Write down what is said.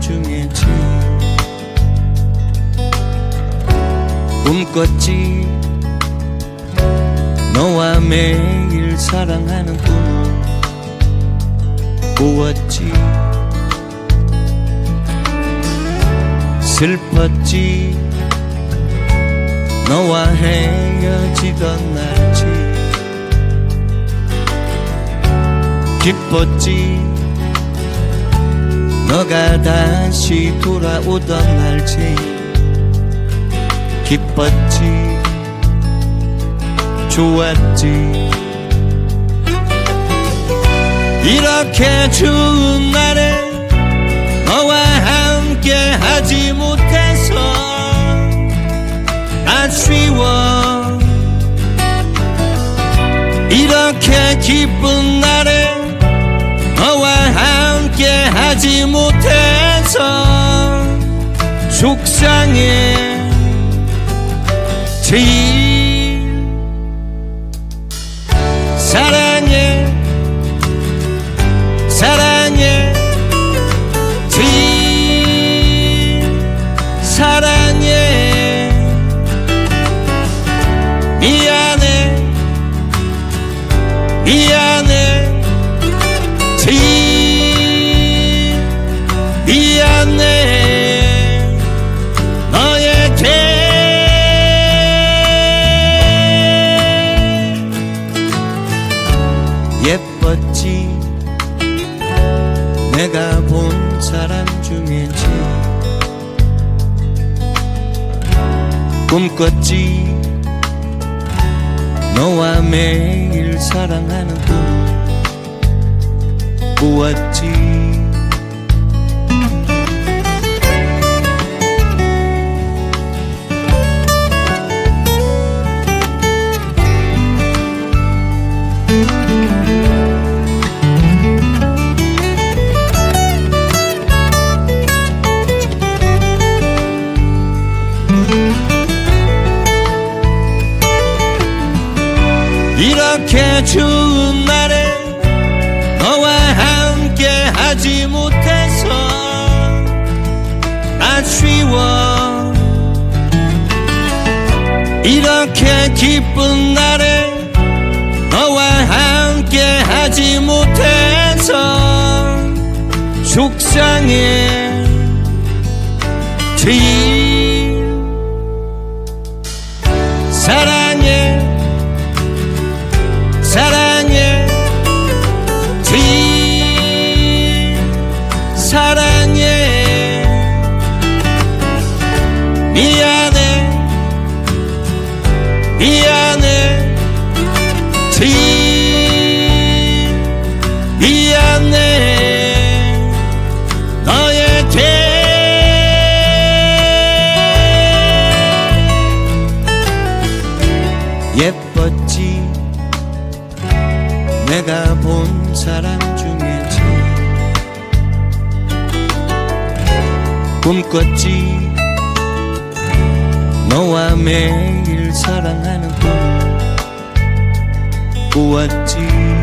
중에 제일 꿈꿨지. 너와 매일 사랑하는 꿈을 꾸었지. 슬펐지. 너와 헤어지던 날지. 기뻤지 너가 다시 돌아오던 날지 기뻤지? 좋았지? 이렇게 추운 날에 너와 함께 하지 못해서 아쉬워. 이렇게 기쁜 날에 함께 하지 못해서 속상해. 제일 사랑해. 사랑해. 제일 사랑해. 미안 예뻤지? 내가 본 사람 중에 제일 꿈꿨지? 너와 매일 사랑하는 꿈. 꾸었지 이렇게 추운 날에 너와 함께 하지 못해서 아쉬워. 이렇게 기쁜 날에 너와 함께 하지 못해서 속상해. 제일 사랑 미안해. 미안해. 제일 미안해. 너에게 예뻤지? 내가 본 사람 중에 제일 꿈꿨지 너와 매일 사랑하는 꿈 꾸었지